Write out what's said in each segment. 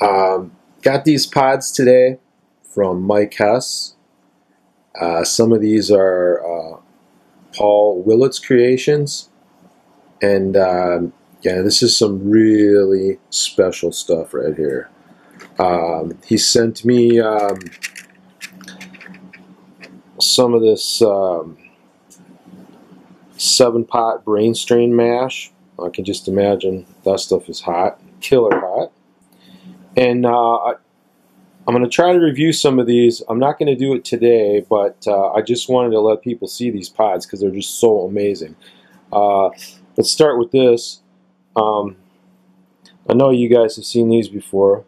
Um, got these pods today from Mike Hess. Uh, some of these are uh, Paul Willett's creations. And um, yeah, this is some really special stuff right here. Um, he sent me um, some of this um, seven pot brain strain mash. I can just imagine that stuff is hot, killer hot. And uh, I, am going to try to review some of these. I'm not going to do it today, but uh, I just wanted to let people see these pods because they're just so amazing. Uh, let's start with this. Um, I know you guys have seen these before.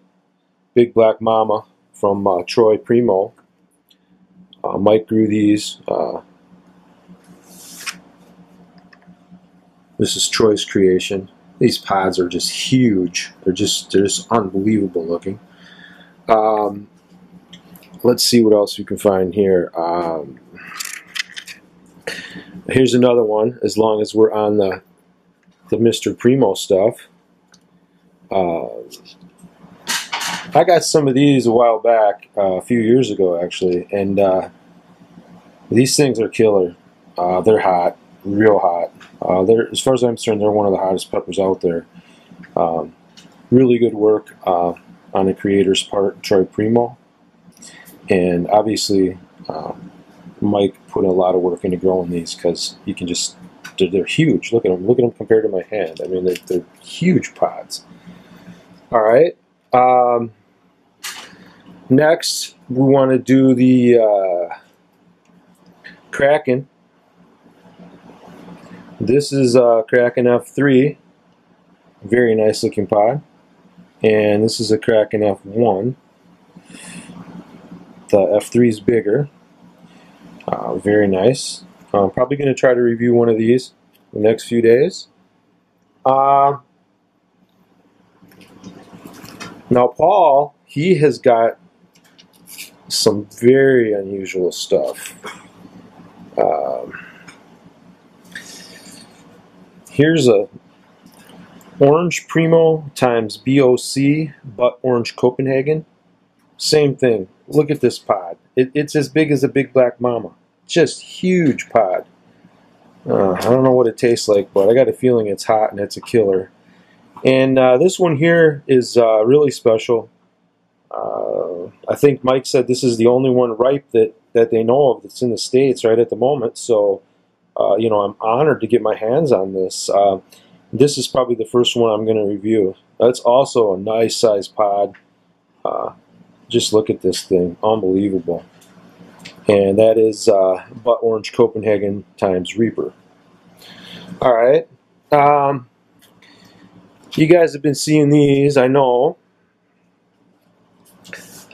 Big Black Mama from uh, Troy Primo. Uh, Mike grew these. Uh, this is Troy's creation. These pods are just huge. They're just they're just unbelievable looking. Um, let's see what else we can find here. Um, here's another one. As long as we're on the the Mr. Primo stuff. Uh, I got some of these a while back, uh, a few years ago actually, and uh, these things are killer. Uh, they're hot, real hot. Uh, they're, as far as I'm concerned, they're one of the hottest peppers out there. Um, really good work uh, on the creator's part, Troy Primo. And obviously, um, Mike put a lot of work into growing these because you can just, they're, they're, huge. Look at them. Look at them compared to my hand. I mean, they're, they're huge pods. All right. Um, next, we want to do the uh, Kraken. This is a Kraken F3, very nice looking pod. And this is a Kraken F1. The F3 is bigger, uh, very nice. I'm probably going to try to review one of these the next few days. Uh, now Paul, he has got some very unusual stuff. Um, Here's a Orange Primo times BOC, Bhut Orange Copenhagen. Same thing. Look at this pod. It, it's as big as a Big Black Mama. Just huge pod. Uh, I don't know what it tastes like, but I got a feeling it's hot and it's a killer. And uh, this one here is uh, really special. Uh, I think Mike said this is the only one ripe that, that they know of that's in the States right at the moment. So uh, you know, I'm honored to get my hands on this. Uh, this is probably the first one I'm going to review. That's also a nice size pod. Uh, just look at this thing, unbelievable. And that is uh, Bhut Orange Copenhagen times Reaper. All right. Um, you guys have been seeing these, I know.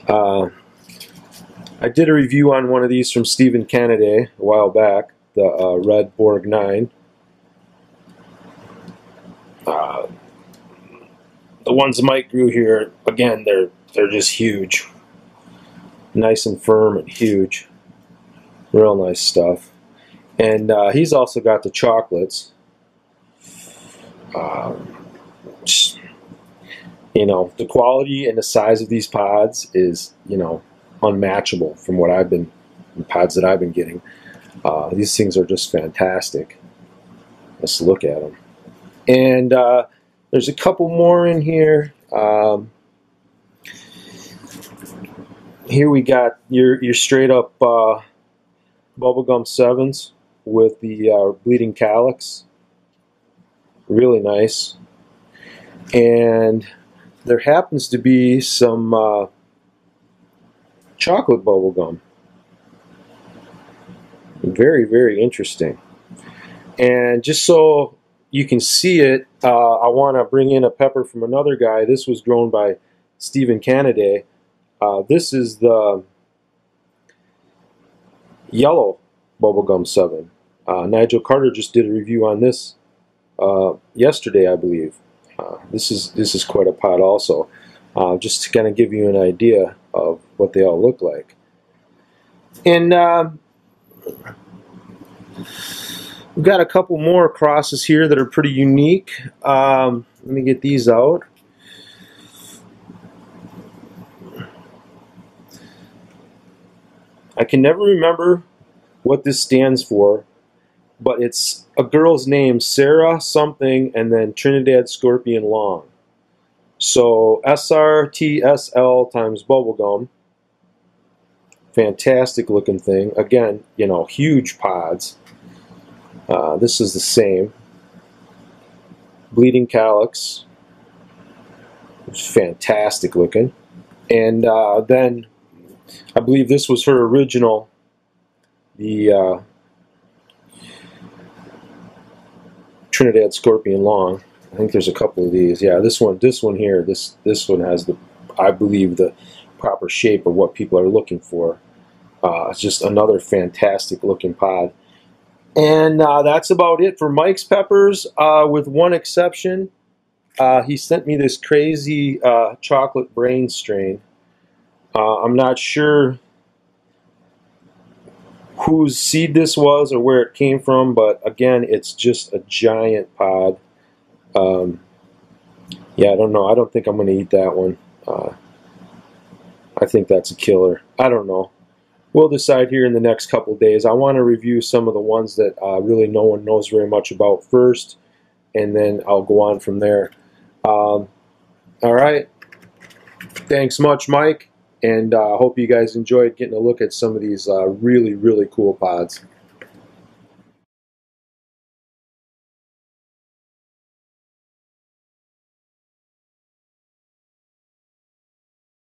Uh, I did a review on one of these from Stephen Kennedy a while back the uh, Red Borg 9. Uh, the ones Mike grew here, again, they're they're just huge. Nice and firm and huge. Real nice stuff. And uh, he's also got the chocolates. Um, you know, the quality and the size of these pods is, you know, unmatchable from what I've been, the pods that I've been getting. Uh, these things are just fantastic. Let's look at them. And uh, there's a couple more in here. Um, here we got your, your straight up uh, bubblegum sevens with the uh, bleeding calyx. Really nice. And there happens to be some uh, chocolate bubblegum very, very interesting. And just so you can see it, uh, I want to bring in a pepper from another guy. This was grown by Stephen Kennedy. Uh, this is the yellow bubblegum 7. Uh, Nigel Carter just did a review on this uh, yesterday, I believe. Uh, this is this is quite a pot also, uh, just to kind of give you an idea of what they all look like. And We've got a couple more crosses here that are pretty unique. Um, let me get these out. I can never remember what this stands for, but it's a girl's name, Sarah something, and then Trinidad Scorpion Long. So SRTSL times bubblegum Fantastic looking thing. Again, you know, huge pods. Uh, this is the same. Bleeding calyx. It's fantastic looking. And uh, then I believe this was her original. The uh, Trinidad Scorpion Long. I think there's a couple of these. Yeah, this one, this one here, this this one has the, I believe the proper shape of what people are looking for. Uh, it's just another fantastic looking pod. And uh, that's about it for Mike's Peppers, uh, with one exception. Uh, he sent me this crazy uh, chocolate brain strain. Uh, I'm not sure whose seed this was or where it came from, but again, it's just a giant pod. Um, yeah, I don't know. I don't think I'm going to eat that one. I think that's a killer. I don't know. We'll decide here in the next couple days. I want to review some of the ones that uh, really no one knows very much about first, and then I'll go on from there. Um, all right. Thanks much, Mike, and I uh, hope you guys enjoyed getting a look at some of these uh, really, really cool pods.